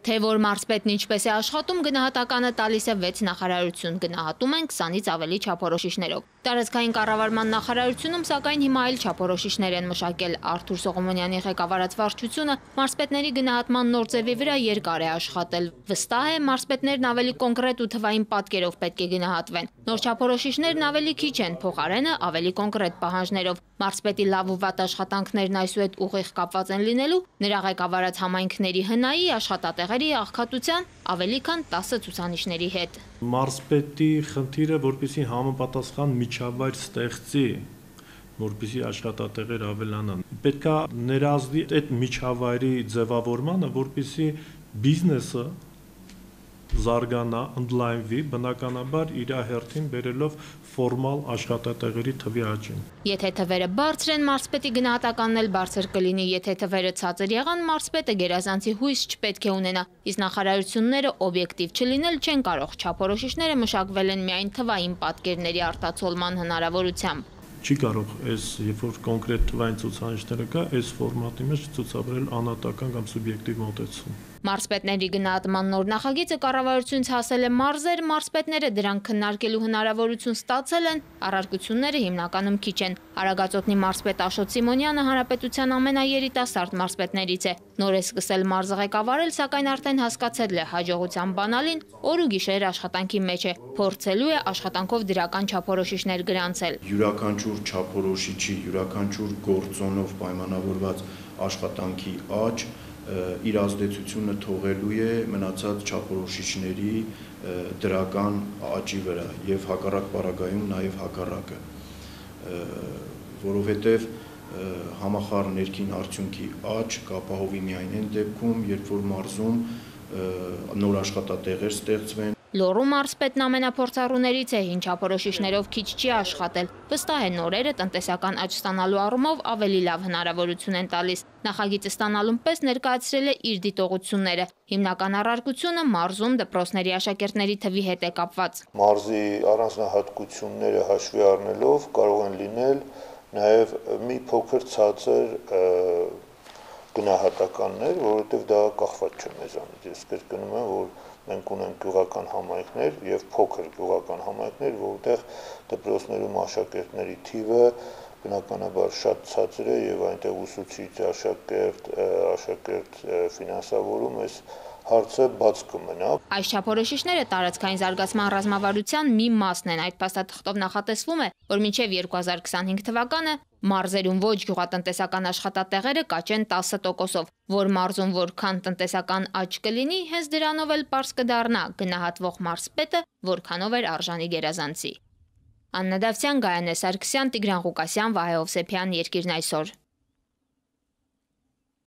Թե որ մարզպետն ինչպես է աշխատում, գնահատականը տալիս է 6 նախարարություն, գնահատում են 20-ից ավելի չափորոշիչներով։ Տարածքային կառավարման նախարարությունում սակայն հիմա այլ չափորոշիչներ են մշակել։ Արթուր Սողոմոնյանի ղեկավարած վարչությունը մարզպետների գնահատման նոր ձևի վրա երկար է աշխատել։ Վստահ է, մարզպետներն ավելի կոնկրետ ու թվային պատկերով պետք է գնահատվեն։ Նոր չափորոշիչներն ավելի քիչ են, փոխարենը ավելի կոնկրետ պահանջներով։ Մարզպետի լավ ու վատ աշխատանքներն այսուհետ ուղիղ կապված են լինելու նրա ղեկավարած համայնքների հնայի աշխատատեղ տեղերի աղքատության ավելի քան 10 ցուցանիշների հետ։ Մարզպետի խնդիրը, որպեսի համապատասխան միջավայր ստեղծի, որպեսի աշխատատեղեր ավելանան։ Պետքա ներազդի այդ միջավայրի ձևավորմանը, որպեսի բիզնեսը զարգանա, ընդլայնվի, բնականաբար իր հերթին բերելով ֆորմալ աշխատատեղերի թվի աճին։ Եթե թվերը բարձր են, մարզպետի գնահատականն էլ բարձր կլինի, եթե թվերը ցածր եղան, մարզպետը գերազանցի հույս չպետք է ունենա։ Իսկ նախարարությունները օբյեկտիվ չլինել չեն կարող։ Չափորոշիչները մշակվել են միայն թվային պատկերների արտացոլման հնարավորությամբ չի կարող այս երբ որ կոնկրետ թվային ցուցանիշները կա, այս ֆորմատի մեջ ցուցաբերել անատական կամ սուբյեկտիվ մոտեցում։ Մարզպետների գնահատման նոր նախագիծը կառավարությունից հասել է մարզեր, մարզպետները դրանք քննարկելու հնարավորություն ստացել են, առարկությունները հիմնականում քիչ են։ Արագածոտնի մարզպետ Աշոտ Սիմոնյանը հանրապետության ամենաերիտասարդ մարզպետներից է։ Նոր է սկսել մարզը ղեկավարել, սակայն արդեն հասկացել է հաջողության բանալին, օր ու գիշեր աշխատանքի մեջ է, փորձելու է աշխատանքով դրական չափորոշիչներ գրանցել։ Յուրաքանչյուր չափորոշիչի, յուրաքանչյուր գործոնով պայմանավորված աշխատանքի աճ իր ազդեցությունը թողելու է մնացած չափորոշիչների դրական աճի վրա եւ հակառակ պարագայում նաեւ հակառակը որովհետեւ համախառ ներքին արդյունքի աճ կապահովի միայն այն դեպքում, երբ որ մարզում նոր աշխատատեղեր ստեղծվեն Լոռու մարզպետն ամենափորձառուներից է, ինչ ապորոշիչներով քիչ չի աշխատել։ Վստահ է նորերը տնտեսական աճ ստանալու առումով ավելի լավ հնարավորություն են տալիս։ Նախագիծը ստանալուն պես ներկայացրել է իր դիտողությունները։ Հիմնական առարկությունը մարզում դպրոցների աշակերտների թվի հետ է կապված։ Մարզի առանձնահատկությունները հաշվի առնելով կարող են լինել նաև մի փոքր ցածր գնահատականներ, որովհետև դա կախված չէ մեզանից։ Ես կրկնում եմ, որ մենք ունենք գյուղական համայնքներ եւ փոքր գյուղական համայնքներ, որտեղ դպրոցներում աշակերտների թիվը բնականաբար շատ ցածր է եւ այնտեղ ուսուցիչ, աշակերտ, աշակերտ ֆինանսավորում էս հարցը բաց կմնա։ Այս չափորոշիչները տարածքային զարգացման ռազմավարության մի մասն են։ Այդ փաստաթղթով նախատեսվում է, որ մինչև 2025 թվականը մարզերում ոչ գյուղատնտեսական աշխատատեղերը կաճեն 10%-ով, որ մարզում որքան տնտեսական աճ կլինի, հենց դրանով էլ པարզ կդառնա գնահատվող մարզպետը որքանով էր արժանի գերազանցի։ Աննա Դավթյան, Գայանե Սարգսյան, Տիգրան Ղուկասյան, Վահե Օվսեփյան, Երկիրն այսօր։